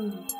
Ooh.